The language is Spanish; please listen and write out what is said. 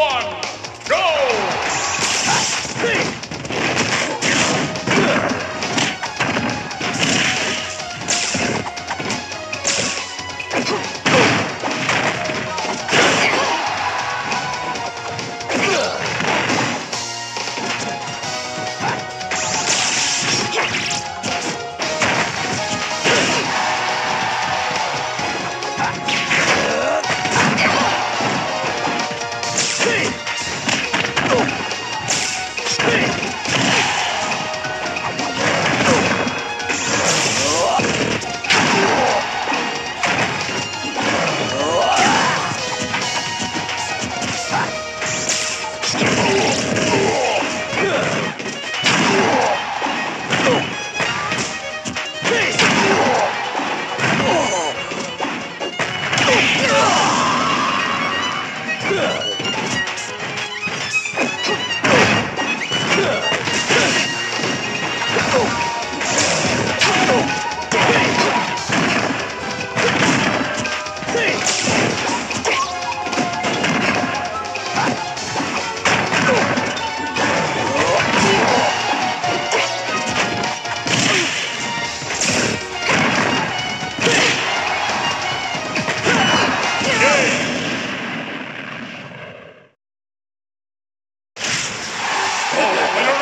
one. Pero